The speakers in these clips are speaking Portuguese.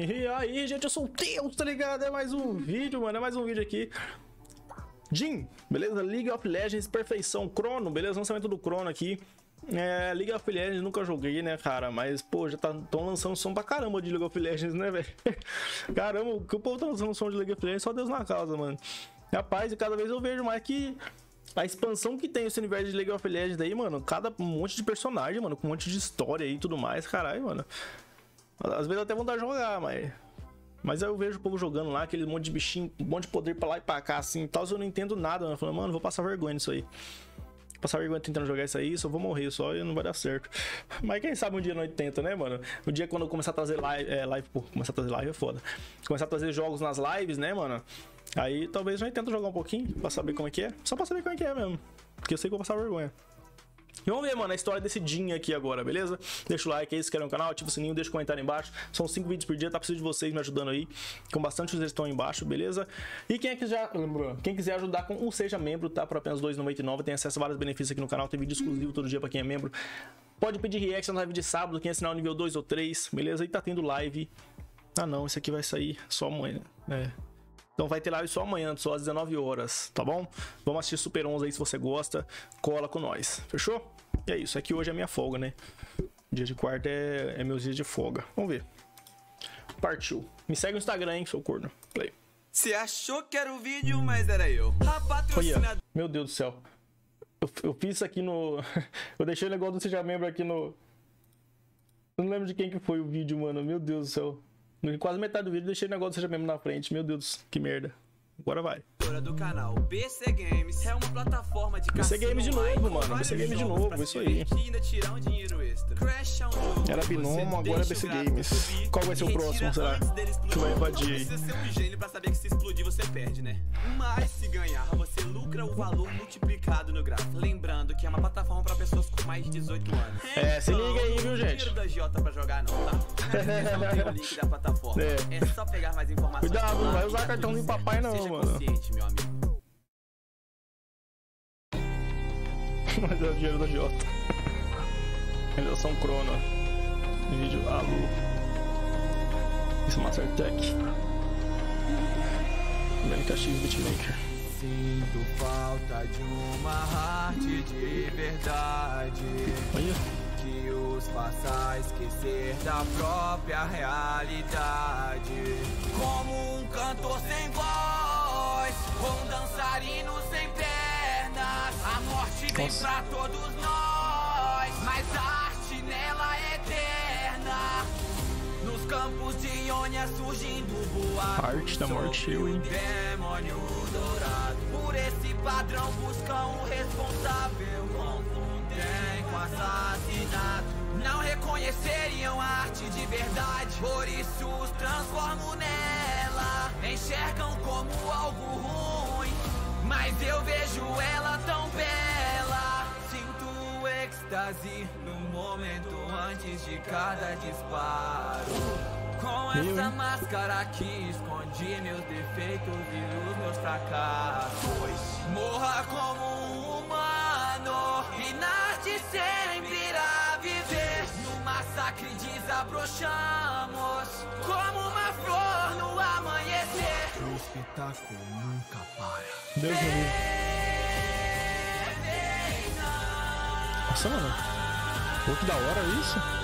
E aí, gente, eu sou o Deus, tá ligado? É mais um vídeo, mano, é mais um vídeo aqui. Jim, beleza? League of Legends, perfeição, Crono, beleza? Lançamento do Crono aqui. É, League of Legends nunca joguei, né, cara? Mas, pô, já tá, lançando som pra caramba de League of Legends, né, velho? Caramba, o que o povo tá lançando som de League of Legends, só Deus na causa, mano. Rapaz, e cada vez eu vejo mais que a expansão que tem esse universo de League of Legends aí, mano, cada um monte de personagem, mano, com um monte de história e tudo mais, caralho, mano. Às vezes até vontade de jogar, mas. Mas aí eu vejo o povo jogando lá, aquele monte de bichinho, um monte de poder pra lá e pra cá, assim e tal. Eu não entendo nada, mano. Eu falo, mano, vou passar vergonha nisso aí. Vou passar vergonha tentando jogar isso aí, só vou morrer só e não vai dar certo. Mas quem sabe um dia não tenta, né, mano? Um dia quando eu começar a trazer live, é, live pô, começar a trazer live é foda. Começar a trazer jogos nas lives, né, mano? Aí talvez eu tento jogar um pouquinho pra saber como é que é. Só pra saber como é que é mesmo. Porque eu sei que eu vou passar vergonha. E vamos ver, mano, a história desse Jin aqui agora, beleza? Deixa o like aí se quer no canal, ativa o sininho, deixa o comentário aí embaixo. São 5 vídeos por dia, tá precisando de vocês me ajudando aí. Com bastante sugestão aí embaixo, beleza? E quem, é que já, quem quiser ajudar com um Seja Membro, tá? Por apenas R$2,99. Tem acesso a vários benefícios aqui no canal, tem vídeo exclusivo todo dia pra quem é membro. Pode pedir reaction na live de sábado, quem assinar o nível 2 ou 3, beleza? E tá tendo live. Ah não, esse aqui vai sair só amanhã, né? Então vai ter live só amanhã, só às 19 horas, tá bom? Vamos assistir Super 11 aí se você gosta, cola com nós, fechou? E é isso, aqui hoje é minha folga, né? Dia de quarta é, é meus dias de folga. Vamos ver. Partiu. Me segue no Instagram, hein, seu corno. Play. Você achou que era o vídeo, mas era eu. A patrocinadora... Meu Deus do céu. Eu, eu fiz isso aqui no... eu deixei o negócio do Seja Membro aqui no... Eu não lembro de quem que foi o vídeo, mano. Meu Deus do céu. Quase metade do vídeo deixei o negócio seja mesmo na frente. Meu Deus, que merda. Agora vai. Do canal BC Games é uma plataforma de BC Games de novo, mano. BC Games de novo, isso aí. Era Binomo, agora é BC Games. Qual vai ser o próximo, será? Que vai invadir. Você ser um gênio pra saber que se explodir você perde, né? Mas se ganhar, você lucra o valor multiplicado no gráfico. Lembrando que é uma plataforma pra pessoas com mais de 18 anos. É, se liga aí, viu, gente? Não da Jota pra jogar não, tá? Não tem o link da plataforma. É, é só pegar mais informações. Cuidado, não vai usar cartão de papai não, Seja mano. meu amigo. Mas é o dinheiro da Jota. Geração Crono. Vídeo Alô. Isso é Master Tech. BNKX Beatmaker. Sinto falta de uma arte de verdade. Olha. Que os faça esquecer da própria realidade. Como um cantor sem voz, ou um dançarino sem pernas. A morte vem Nossa. pra todos Arte da morte, eu, hein? demônio dourado. Por esse padrão buscam o responsável. Confundem com assassinato. Não reconheceriam a arte de verdade. Por isso os transformo nela. Enxergam como algo ruim. Mas eu vejo ela tão bela. Sinto êxtase no momento antes de cada disparo. Com essa hein? máscara que esconde meus defeitos e os meus fracassos. Morra como um humano e nasce sempre irá viver. No massacre desabrochamos como uma flor no amanhecer. O espetáculo nunca para. Deus me livre. Nossa, mano. Pô, que da hora isso.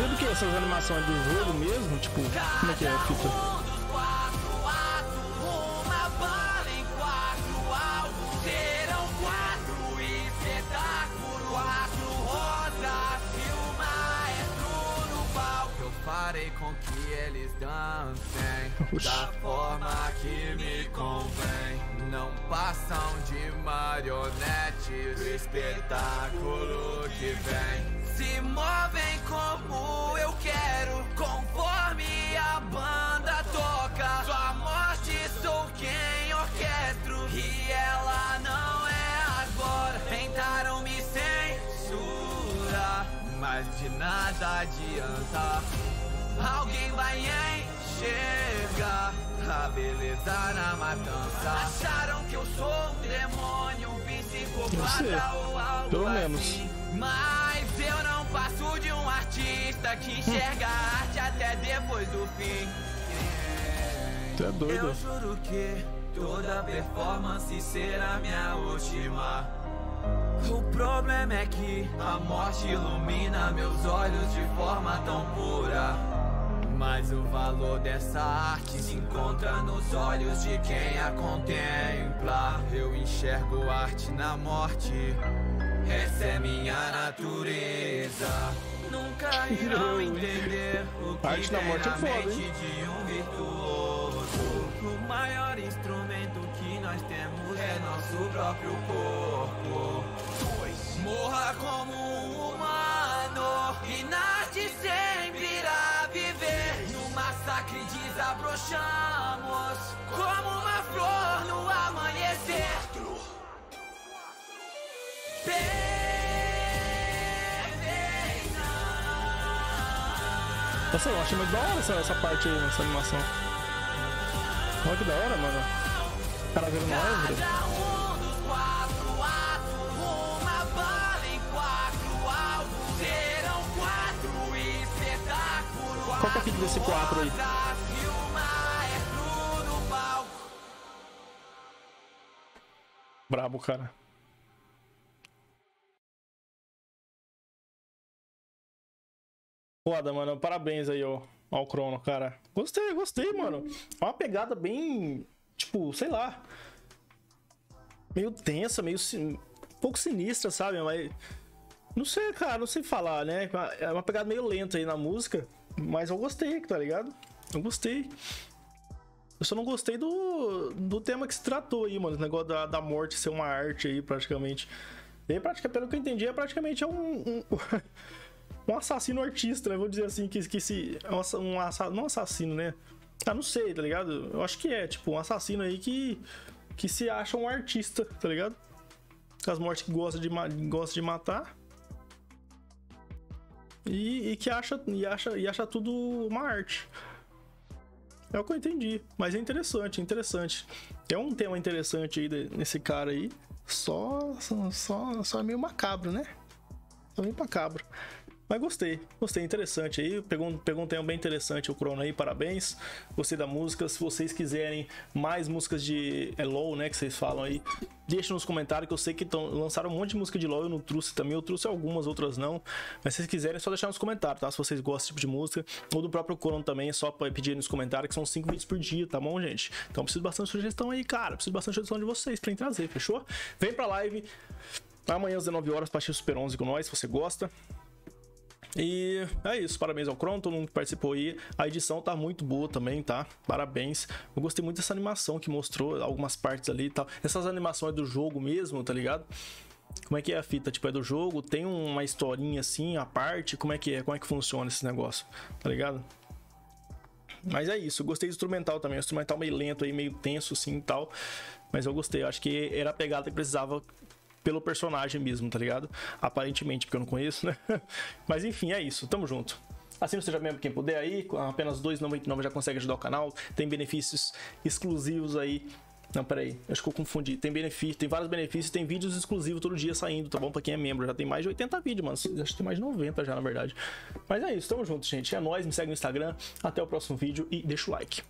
Sei do que essas animações do jogo mesmo? Tipo, como é que é a fita? Dos quatro atos, uma bala em quatro alvos. Serão quatro espetáculos, quatro rosas o maestro no palco. Eu farei com que eles dancem Oxi. da forma que me convém. Não passam de marionetes do espetáculo que vem. Se movem como eu quero, conforme a banda toca. Sua morte sou quem orquestro e ela não é agora. Tentaram me censurar, mas de nada adianta. Alguém vai enxergar a beleza na matança. Acharam que eu sou um demônio, um psicopata ou algo Pelo assim. menos. Mas eu não artista que enxerga a arte é depois do fim. Tu é doido. Eu juro que toda performance será minha última. O problema é que a morte ilumina meus olhos de forma tão pura. Mas o valor dessa arte se encontra nos olhos de quem a contempla. Eu enxergo arte na morte, essa é minha natureza. Nunca irão entender o que Arte morte é foda, hein? de um virtuoso. O maior instrumento que nós temos é nosso próprio corpo. Morra como um humano e nasce sempre irá viver. No massacre desabrochamos como uma flor no amanhecer. Nossa, eu achei muito da hora essa, essa parte aí, nessa animação. Olha que da hora, mano. O cara vendo uma árvore. Qual que é a fita desse quatro aí? Brabo, cara. Foda, mano. Parabéns aí, ó. Ao Crono, cara. Gostei, gostei, mano. É uma pegada bem. Tipo, sei lá. Meio tensa, meio. Um pouco sinistra, sabe? Mas. Não sei, cara, não sei falar, né? É uma pegada meio lenta aí na música. Mas eu gostei, tá ligado? Eu gostei. Eu só não gostei do, do tema que se tratou aí, mano. O negócio da, da morte ser uma arte aí, praticamente. E praticamente, pelo que eu entendi, é praticamente é um, um, um assassino artista, né? Vou dizer assim, que, que se. é Um, assa- um assa- não assassino, né? Ah, não sei, tá ligado? Eu acho que é, tipo, um assassino aí que, que se acha um artista, tá ligado? As mortes que gosta de, gosta de matar. E, e que acha e, acha e acha tudo uma arte. É o que eu entendi. Mas é interessante, interessante. É um tema interessante aí de- nesse cara aí. Só, só, só, só é meio macabro, né? Só meio macabro. Mas gostei, gostei, interessante aí. Pegou, um- tema bem interessante o Crono aí, parabéns. Gostei da música. Se vocês quiserem mais músicas de é, LOL, né? Que vocês falam aí, deixem nos comentários que eu sei que tão, lançaram um monte de música de LOL. Eu não trouxe também, eu trouxe algumas, outras não. Mas se vocês quiserem, é só deixar nos comentários, tá? Se vocês gostam desse tipo de música. Ou do próprio Crono também, é só pedir nos comentários, que são 5 vídeos por dia, tá bom, gente? Então preciso bastante sugestão aí, cara. Preciso bastante sugestão de vocês pra trazer, fechou? Vem pra live. Amanhã às 19 horas o Super 11 com nós, se você gosta. E é isso, parabéns ao Cron, todo mundo que participou aí. A edição tá muito boa também, tá? Parabéns. Eu gostei muito dessa animação que mostrou algumas partes ali e tal. Essas animações do jogo mesmo, tá ligado? Como é que é a fita? Tipo, é do jogo? Tem uma historinha assim, a parte? Como é que é? Como é que funciona esse negócio? Tá ligado? Mas é isso, eu gostei do instrumental também. O instrumental meio lento aí, meio tenso assim e tal. Mas eu gostei, eu acho que era a pegada que precisava pelo personagem mesmo, tá ligado? Aparentemente, porque eu não conheço, né? Mas enfim, é isso. Tamo junto. Assina seja membro quem puder aí, com apenas R$ 2,99 já consegue ajudar o canal. Tem benefícios exclusivos aí. Não, peraí, acho que eu confundi. Tem benefício, tem vários benefícios, tem vídeos exclusivos todo dia saindo, tá bom? Pra quem é membro, já tem mais de 80 vídeos, mano. Acho que tem mais de 90 já, na verdade. Mas é isso, tamo junto, gente. É nóis, me segue no Instagram. Até o próximo vídeo e deixa o like.